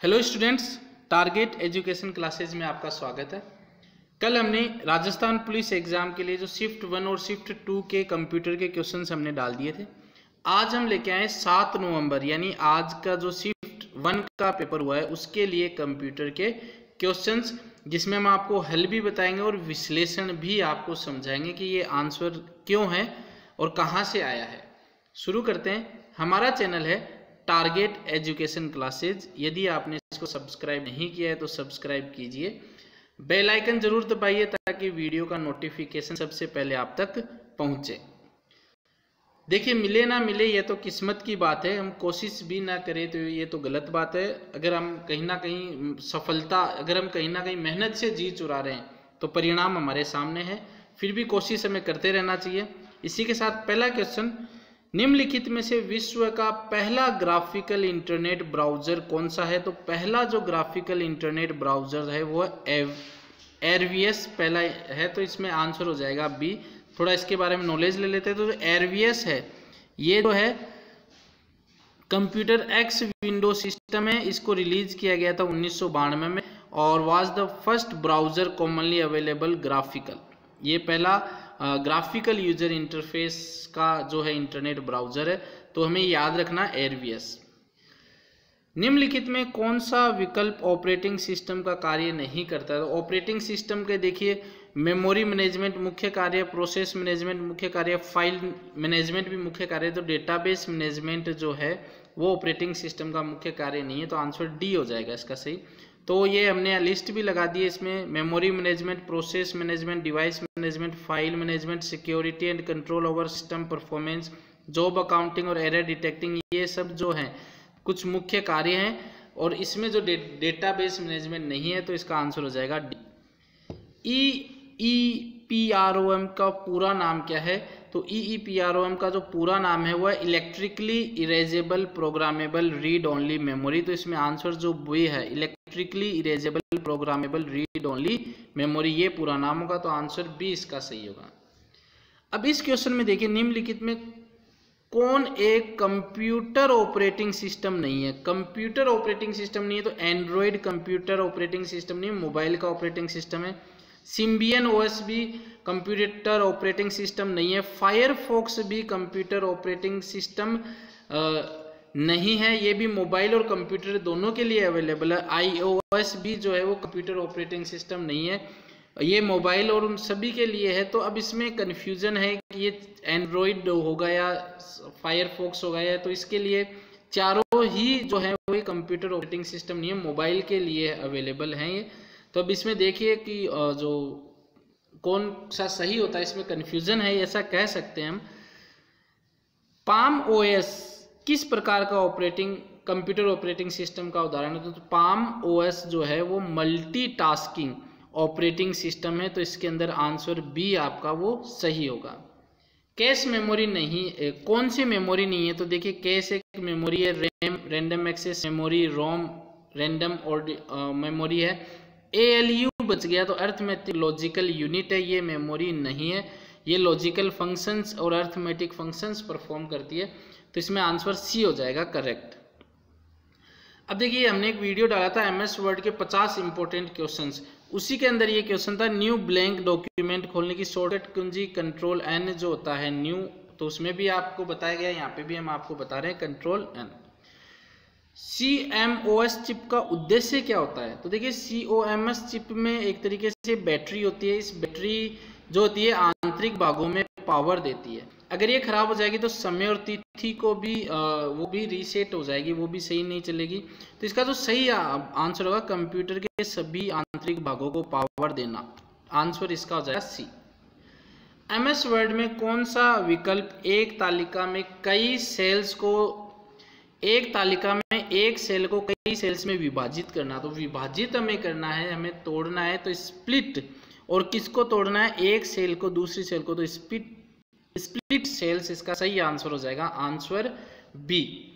Hello students Target Education classes में आपका स्वागत है। कल हमने राजस्थान पुलिस एग्ज़ाम के लिए जो शिफ्ट वन और शिफ्ट टू के कंप्यूटर के क्वेश्चन हमने डाल दिए थे। आज हम लेके आए सात नवंबर, यानी आज का जो शिफ्ट वन का पेपर हुआ है, उसके लिए कंप्यूटर के क्वेश्चन जिसमें हम आपको हल भी बताएँगे और विश्लेषण भी आपको समझाएँगे कि ये आंसर क्यों है और कहाँ से आया है। शुरू करते हैं। हमारा चैनल है टारगेट एजुकेशन क्लासेज यदि आपने इसको सब्सक्राइब नहीं किया है तो सब्सक्राइब कीजिए। बेल आइकन ज़रूर दबाइए ताकि वीडियो का नोटिफिकेशन सबसे पहले आप तक पहुँचे। देखिए, मिले ना मिले, ये तो किस्मत की बात है। हम कोशिश भी ना करें तो ये तो गलत बात है। अगर हम कहीं ना कहीं सफलता, अगर हम कहीं ना कहीं मेहनत से जी चुरा रहे हैं तो परिणाम हमारे सामने है। फिर भी कोशिश हमें करते रहना चाहिए। इसी के साथ पहला क्वेश्चन निम्नलिखित में से विश्व का पहला ग्राफिकल इंटरनेट ब्राउज़र कौन सा है? तो पहला जो ग्राफिकल इंटरनेट ब्राउज़र है, वो एरवीएस पहला है तो इसमें आंसर हो जाएगा बी थोड़ा इसके बारे में नॉलेज ले लेते हैं तो जो एरवीएस है, ये जो है कंप्यूटर एक्स विंडो सिस्टम है, इसको रिलीज़ किया गया था उन्नीस सौ बानवे में और was the first browser commonly available graphical ये पहला ग्राफिकल यूज़र इंटरफेस का जो है इंटरनेट ब्राउज़र है तो हमें याद रखना एयरवीएस निम्नलिखित में कौन सा विकल्प ऑपरेटिंग सिस्टम का कार्य नहीं करता है? तो ऑपरेटिंग सिस्टम के देखिए मेमोरी मैनेजमेंट मुख्य कार्य प्रोसेस मैनेजमेंट मुख्य कार्य फ़ाइल मैनेजमेंट भी मुख्य कार्य तो डेटाबेस मैनेजमेंट जो है, वो ऑपरेटिंग सिस्टम का मुख्य कार्य नहीं है तो आंसर डी हो जाएगा इसका सही। तो ये हमने लिस्ट भी लगा दी है इसमें memory management process management device management file management security and control over system performance job accounting और एरर डिटेक्टिंग ये सब जो हैं कुछ मुख्य कार्य हैं और इसमें जो डे, डेटाबेस मैनेजमेंट नहीं है तो इसका आंसर हो जाएगा D E E P R O M का पूरा नाम क्या है? तो E E P R O M का जो पूरा नाम है वो है electrically erasable programmable read only memory तो इसमें आंसर जो बी है electrically erasable programmable read only memory ये पूरा नाम होगा तो आंसर बी इसका सही होगा। अब इस क्वेश्चन में देखिए, निम्नलिखित में कौन एक कंप्यूटर ऑपरेटिंग सिस्टम नहीं है? कंप्यूटर ऑपरेटिंग सिस्टम नहीं है तो एंड्रॉयड कंप्यूटर ऑपरेटिंग सिस्टम नहीं मोबाइल का ऑपरेटिंग सिस्टम है। सिम्बियन ओएस भी कंप्यूटर ऑपरेटिंग सिस्टम नहीं है। फायरफॉक्स भी कंप्यूटर ऑपरेटिंग सिस्टम नहीं है, ये भी मोबाइल और कंप्यूटर दोनों के लिए अवेलेबल है। आईओएस भी जो है वो कंप्यूटर ऑपरेटिंग सिस्टम नहीं है। ये मोबाइल और उन सभी के लिए है तो अब इसमें कन्फ्यूज़न है कि ये एंड्रॉयड होगा या फायरफॉक्स होगा या तो इसके लिए चारों ही जो है वो कंप्यूटर ऑपरेटिंग सिस्टम नहीं है, मोबाइल के लिए अवेलेबल हैं ये। तो अब इसमें देखिए कि जो कौन सा सही होता है, इसमें कन्फ्यूज़न है, ऐसा कह सकते हैं हम। पाम ओएस किस प्रकार का ऑपरेटिंग कंप्यूटर ऑपरेटिंग सिस्टम का उदाहरण है? तो पाम ओएस जो है वो मल्टीटास्किंग ऑपरेटिंग सिस्टम है तो इसके अंदर आंसर बी आपका वो सही होगा। कैश मेमोरी नहीं कौन सी मेमोरी नहीं है? तो देखिए, कैश एक मेमोरी है, RAM random access memory ROM random और मेमोरी है। ए बच गया तो अर्थमेटिक लॉजिकल यूनिट है, ये मेमोरी नहीं है। ये लॉजिकल फ़ंक्शंस और अर्थमेटिक फ़ंक्शंस परफॉर्म करती है। तो इसमें आंसर सी हो जाएगा करेक्ट। अब देखिए, हमने एक वीडियो डाला था एम एस वर्ड के 50 इंपॉर्टेंट क्वेश्चंस उसी के अंदर ये क्वेश्चन था न्यू ब्लैंक डॉक्यूमेंट खोलने की शॉर्टकट कुंजी कंट्रोल एन जो होता है न्यू तो उसमें भी आपको बताया गया, यहाँ पे भी हम आपको बता रहे हैं control and C M O S chip का उद्देश्य क्या होता है? तो देखिए C O M S chip में एक तरीके से बैटरी होती है। इस बैटरी जो होती है आंतरिक भागों में पावर देती है। अगर ये खराब हो जाएगी तो समय और तिथि को भी आ, वो भी रीसेट हो जाएगी वो भी सही नहीं चलेगी। तो इसका जो सही आंसर होगा कंप्यूटर के सभी आंतरिक भागों को पावर देना। आंसर इसका हो जाएगा सी एम एस वर्ड में कौन सा विकल्प एक तालिका में कई सेल्स को एक तालिका में एक सेल को कई सेल्स में विभाजित करना? तो विभाजित हमें करना है हमें तोड़ना है तो स्प्लिट और किसको तोड़ना है? एक सेल को, दूसरी सेल को। तो स्प्लिट स्प्लिट सेल्स, इसका सही आंसर हो जाएगा आंसर बी।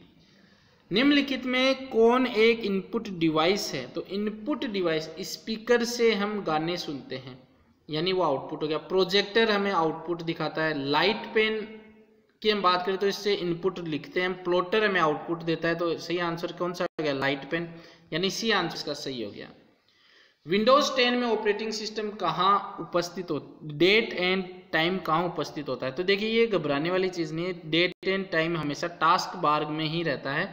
निम्नलिखित में कौन एक इनपुट डिवाइस है? तो इनपुट डिवाइस, स्पीकर से हम गाने सुनते हैं। यानी वो आउटपुट हो गया। प्रोजेक्टर हमें आउटपुट दिखाता है। लाइट पेन की हम बात करें तो इससे इनपुट लिखते हैं। प्लोटर हमें आउटपुट देता है। तो सही आंसर कौन सा हो गया? Light pen. यानी सी आंसर इसका सही हो गया। विंडोज़ 10 में ऑपरेटिंग सिस्टम कहाँ उपस्थित हो डेट एंड टाइम कहाँ उपस्थित होता है? तो देखिए, ये घबराने वाली चीज़ नहीं है। डेट एंड टाइम हमेशा टास्क बार में ही रहता है।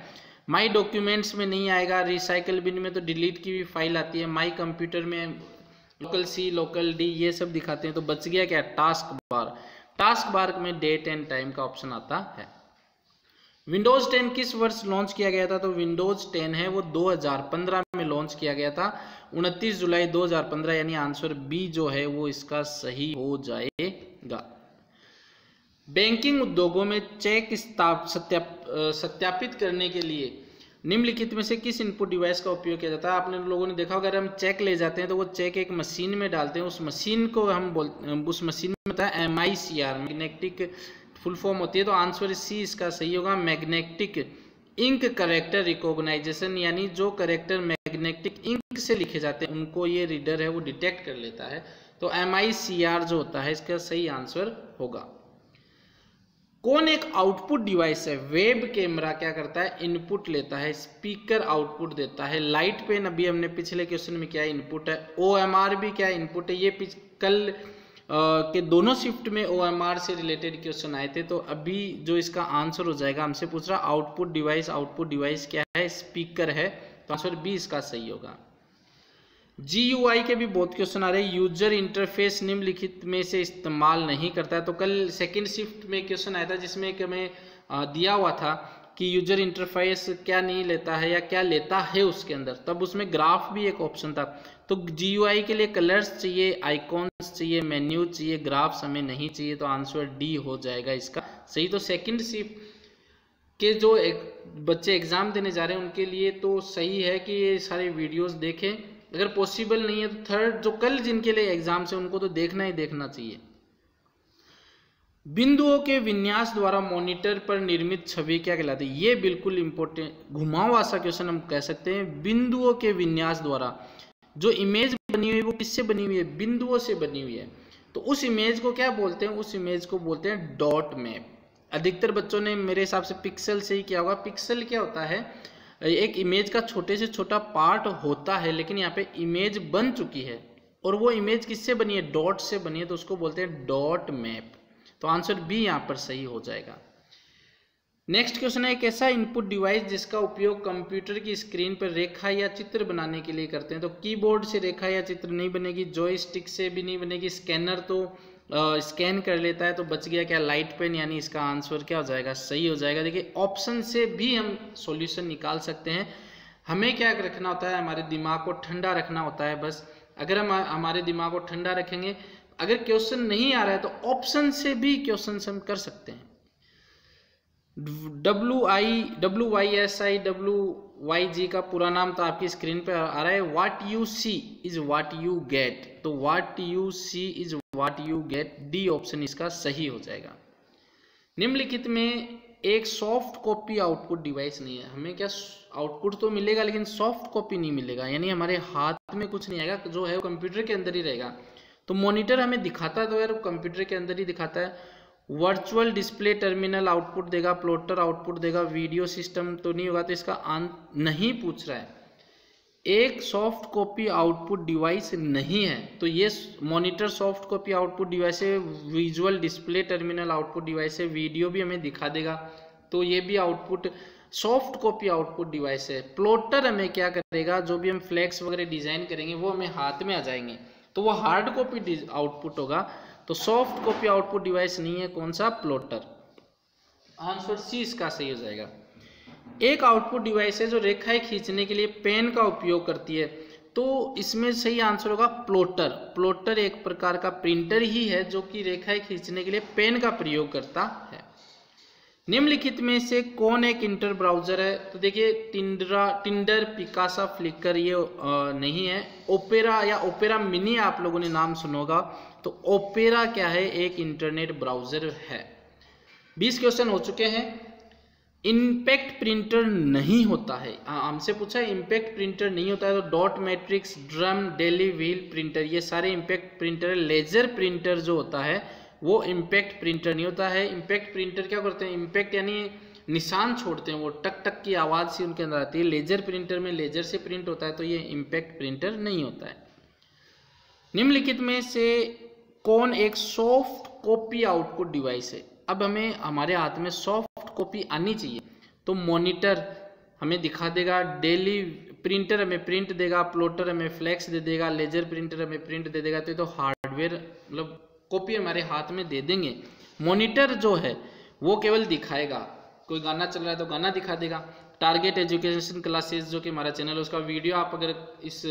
माई डॉक्यूमेंट्स में नहीं आएगा। रिसाइकल बिन में तो डिलीट की भी फ़ाइल आती है। माई कंप्यूटर में लोकल सी लोकल डी ये सब दिखाते हैं। तो बच गया क्या? टास्क बार टास्क बार में डेट एंड टाइम का ऑप्शन आता है। विंडोज़ 10 किस वर्ष लॉन्च किया गया था? तो विंडोज़ 10 है वो 2015 में लॉन्च किया गया था। 29 जुलाई 2015 यानी आंसर बी जो है वो इसका सही हो जाएगा। बैंकिंग उद्योगों में चेक सत्याप, सत्यापित करने के लिए निम्नलिखित में से किस इनपुट डिवाइस का उपयोग किया जाता है? आपने लोगों ने देखा अगर हम चेक ले जाते हैं तो वो चेक एक मशीन में डालते हैं। उस मशीन को हम बोल उस मशीन में होता है M I C R magnetic full form होती है तो आंसर सी इसका सही होगा, मैग्नेटिक इंक करेक्टर रिकॉग्नाइजेशन, यानी जो करेक्टर मैग्नेटिक इंक से लिखे जाते हैं, उनको ये रीडर है, वो डिटेक्ट कर लेता है तो एम आई सी आर जो होता है, इसका सही आंसर होगा। कौन एक आउटपुट डिवाइस है? वेब कैमरा क्या करता है? इनपुट लेता है, स्पीकर आउटपुट देता है, लाइट पेन अभी हमने पिछले क्वेश्चन में क्या इनपुट है? ओ भी क्या इनपुट है? ये कल के दोनों शिफ्ट में ओएमआर से रिलेटेड क्वेश्चन आए थे तो अभी जो इसका आंसर हो जाएगा, हमसे पूछ रहा आउटपुट डिवाइस आउटपुट डिवाइस क्या है? स्पीकर है तो आंसर बी इसका सही होगा। जी यू आई के भी बहुत क्वेश्चन आ रहे हैं। यूज़र इंटरफेस निम्नलिखित में से इस्तेमाल नहीं करता है। तो कल सेकेंड शिफ्ट में क्वेश्चन आया था, जिसमें हमें दिया हुआ था कि यूज़र इंटरफेस क्या नहीं लेता है या क्या लेता है उसके अंदर। तब उसमें ग्राफ भी एक ऑप्शन था। तो जी के लिए कलर्स चाहिए आइकॉन्स चाहिए मेन्यू चाहिए ग्राफ्स हमें नहीं चाहिए तो आंसर डी हो जाएगा इसका। सही तो सेकेंड शिफ्ट के जो एक बच्चे एग्ज़ाम देने जा रहे हैं, उनके लिए तो सही है कि ये सारे वीडियोस देखें। अगर पॉसिबल नहीं है तो थर्ड जो कल जिनके लिए एग्ज़ाम से, उनको तो देखना ही देखना चाहिए। बिंदुओं के विन्यास द्वारा मॉनिटर पर निर्मित छवि क्या कहलाती है? ये बिल्कुल इंपॉर्टेंट घुमाव सा क्वेश्चन हम कह सकते हैं। बिंदुओं के विन्यास द्वारा जो इमेज बनी हुई है, वो किससे बनी हुई है? बिंदुओं से बनी हुई है। तो उस इमेज को क्या बोलते हैं? उस इमेज को बोलते हैं डॉट मैप अधिकतर बच्चों ने मेरे हिसाब से पिक्सल से ही किया होगा। पिक्सल क्या होता है? एक इमेज का छोटे से छोटा पार्ट होता है, लेकिन यहाँ पे इमेज बन चुकी है। और वो इमेज किससे बनी है? डॉट से बनी है तो उसको बोलते हैं डॉट मैप तो आंसर बी यहाँ पर सही हो जाएगा। नेक्स्ट क्वेश्चन है, एक ऐसा इनपुट डिवाइस जिसका उपयोग कंप्यूटर की स्क्रीन पर रेखा या चित्र बनाने के लिए करते हैं। तो कीबोर्ड से रेखा या चित्र नहीं बनेगी जॉयस्टिक से भी नहीं बनेगी स्कैनर तो स्कैन कर लेता है तो बच गया क्या? लाइट पेन यानी इसका आंसर क्या हो जाएगा? सही हो जाएगा। देखिए ऑप्शन से भी हम सॉल्यूशन निकाल सकते हैं। हमें क्या रखना होता है? हमारे दिमाग को ठंडा रखना होता है बस। अगर हम, हमारे दिमाग को ठंडा रखेंगे अगर क्वेश्चन नहीं आ रहा है तो ऑप्शन से भी क्वेश्चन हम कर सकते हैं। W I W Y S I W Y G का पूरा नाम तो आपकी स्क्रीन पे आ रहा है। What you see is what you get तो what you see is what you get D option इसका सही हो जाएगा। निम्नलिखित में एक सॉफ्ट कॉपी आउटपुट डिवाइस नहीं है। हमें क्या आउटपुट तो मिलेगा, लेकिन सॉफ्ट कॉपी नहीं मिलेगा। यानी हमारे हाथ में कुछ नहीं आएगा, जो है वो कंप्यूटर के अंदर ही रहेगा। तो मॉनिटर हमें दिखाता है तो यार कंप्यूटर के अंदर ही दिखाता है। वर्चुअल डिस्प्ले टर्मिनल आउटपुट देगा प्लोटर आउटपुट देगा वीडियो सिस्टम तो नहीं होगा तो इसका आन नहीं पूछ रहा है। एक सॉफ्ट कॉपी आउटपुट डिवाइस नहीं है तो ये monitor soft copy output device है visual display terminal output device है वीडियो भी हमें दिखा देगा तो ये भी output soft copy output device है। प्लोटर हमें क्या करेगा, जो भी हम फ्लैक्स वगैरह डिज़ाइन करेंगे, वो हमें हाथ में आ जाएँगे। तो वो हार्ड कॉपी आउटपुट होगा। तो सॉफ्ट कॉपी आउटपुट डिवाइस नहीं है, कौन सा? प्लॉटर आंसर सी इसका सही हो जाएगा। एक आउटपुट डिवाइस है जो रेखाएँ खींचने के लिए पेन का उपयोग करती है। तो इसमें सही आंसर होगा प्लोटर प्लोटर एक प्रकार का प्रिंटर ही है जो कि रेखाएँ खींचने के लिए पेन का प्रयोग करता है। निम्नलिखित में से कौन एक इंटर ब्राउज़र है? तो देखिए, टिंडरा, टिंडर, पिकासा, फ्लिकर, ये नहीं है। ओपेरा या ओपेरा मिनी आप लोगों ने नाम सुनोगा तो ओपेरा क्या है? एक इंटरनेट ब्राउज़र है। बीस क्वेश्चन हो चुके हैं। इम्पैक्ट प्रिंटर नहीं होता है। हमसे पूछा है इम्पैक्ट प्रिंटर नहीं होता है तो dot matrix, drum, daisy wheel printer, ये सारे इम्पैक्ट प्रिंटर, लेजर प्रिंटर जो होता है वो इम्पैक्ट प्रिंटर नहीं होता है। इम्पैक्ट प्रिंटर क्या करते हैं? इम्पैक्ट यानी निशान छोड़ते हैं। वो टक टक की आवाज़ से उनके अंदर आती है। लेजर प्रिंटर में लेजर से प्रिंट होता है तो ये इम्पैक्ट प्रिंटर नहीं होता है। निम्नलिखित में से कौन एक सॉफ्ट कॉपी आउटपुट डिवाइस है? अब हमें, हमारे हाथ में सॉफ्ट कॉपी आनी चाहिए। तो मॉनिटर हमें दिखा देगा। डेली प्रिंटर हमें प्रिंट देगा। प्लोटर हमें फ्लैक्स दे देगा। लेजर प्रिंटर हमें प्रिंट दे देगा। तो ये तो हार्डवेयर मतलब कॉपी हमारे हाथ में दे देंगे। मॉनिटर जो है, वो केवल दिखाएगा। कोई गाना चल रहा है तो गाना दिखा देगा। टारगेट एजुकेशन क्लासेस जो कि हमारा चैनल है, उसका वीडियो आप अगर इस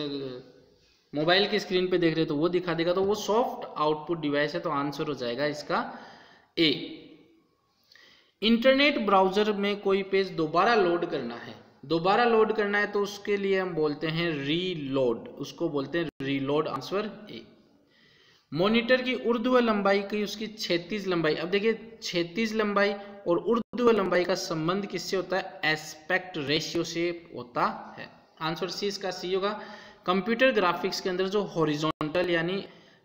मोबाइल की स्क्रीन पे देख रहे हो तो वो दिखा देगा। तो वो सॉफ्ट आउटपुट डिवाइस है तो आंसर हो जाएगा इसका ए इंटरनेट ब्राउज़र में कोई पेज दोबारा लोड करना है। दोबारा लोड करना है तो उसके लिए हम बोलते हैं रीलोड उसको बोलते हैं रीलोड आंसर ए मॉनिटर की उर्दू लंबाई की उसकी छत्तीस लंबाई। अब देखिए छत्तीस लंबाई और उर्दू लंबाई का संबंध किससे होता है? एस्पेक्ट रेशियो से होता है। आंसर सी इसका सी होगा। कंप्यूटर ग्राफिक्स के अंदर जो हॉरिजॉन्टल यानी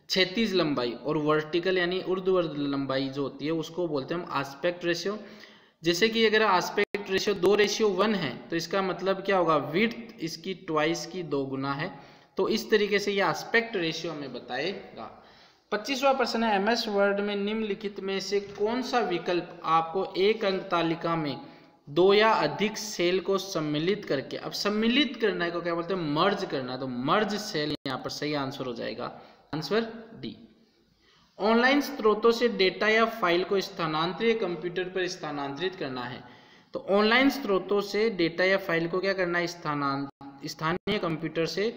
छत्तीस लंबाई और वर्टिकल यानी उर्दू लंबाई जो होती है, उसको बोलते हैं हम आस्पेक्ट रेशियो। जैसे कि अगर आस्पेक्ट रेशियो दो, रेशियो वन है तो इसका मतलब क्या होगा? विर्थ इसकी ट्वाइस की दो गुना है। तो इस तरीके से ये आस्पेक्ट रेशियो हमें बताएगा। पच्चीसवा प्रश्न है एम एस वर्ड में निम्नलिखित में से कौन सा विकल्प आपको एक अंक तालिका में दो या अधिक सेल को सम्मिलित करके, अब सम्मिलित करना है को क्या बोलते हैं? मर्ज करना। है तो मर्ज सेल यहाँ पर सही आंसर हो जाएगा। आंसर डी ऑनलाइन स्रोतों से डेटा या फ़ाइल को स्थानांतरित, कंप्यूटर पर स्थानांतरित करना है। तो ऑनलाइन स्रोतों से डेटा या फ़ाइल को क्या करना है? स्थानांतरित स्थानीय कंप्यूटर से,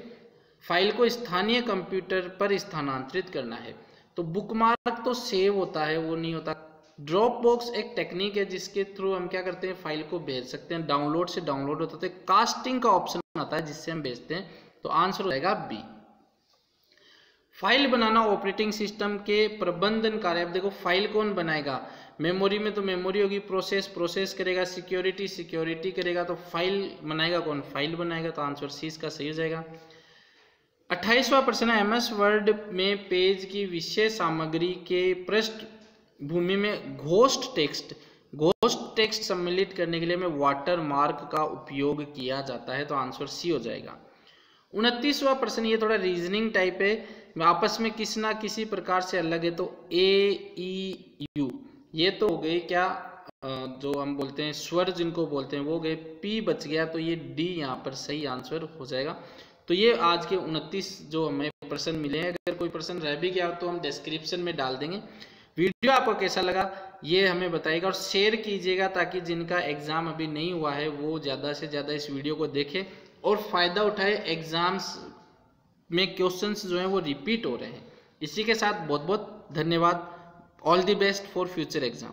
फ़ाइल को स्थानीय कंप्यूटर पर स्थानांतरित करना है। तो बुकमार्क तो सेव होता है, वो नहीं होता। ड्रॉप बॉक्स एक टेक्निक है जिसके थ्रू हम क्या करते हैं फ़ाइल को भेज सकते हैं। डाउनलोड से डाउनलोड होता है कास्टिंग का ऑप्शन आता है जिससे हम भेजते हैं। तो आंसर हो जाएगा बी फ़ाइल बनाना ऑपरेटिंग सिस्टम के प्रबंधन कार्य। अब देखो फ़ाइल कौन बनाएगा? मेमोरी में तो मेमोरी होगी प्रोसेस प्रोसेस करेगा सिक्योरिटी सिक्योरिटी करेगा तो फ़ाइल बनाएगा कौन? फ़ाइल बनाएगा तो आंसर सी इसका सही हो जाएगा। अट्ठाईसवा प्रश्न है एम एस वर्ड में पेज की विषय सामग्री के पृष्ठ भूमि में घोस्ट टेक्स्ट। घोस्ट टेक्स्ट सम्मिलित करने के लिए में वाटर मार्क का उपयोग किया जाता है तो आंसर सी हो जाएगा। उनतीसवा प्रश्न, ये थोड़ा रीजनिंग टाइप है, आपस में किसी ना किसी प्रकार से अलग है तो ए ई यू ये तो हो गए क्या जो हम बोलते हैं, स्वर जिनको बोलते हैं, वो गए पी बच गया तो ये डी यहाँ पर सही आंसर हो जाएगा। तो ये आज के उनतीस जो हमें प्रश्न मिले हैं, अगर कोई प्रश्न रह भी गया तो हम डिस्क्रिप्शन में डाल देंगे। वीडियो आपको कैसा लगा, ये हमें बताइएगा और शेयर कीजिएगा ताकि जिनका एग्ज़ाम अभी नहीं हुआ है, वो ज़्यादा से ज़्यादा इस वीडियो को देखे और फ़ायदा उठाए एग्ज़ाम्स में क्वेश्चंस जो हैं वो रिपीट हो रहे हैं। इसी के साथ बहुत बहुत धन्यवाद। All the best for future exam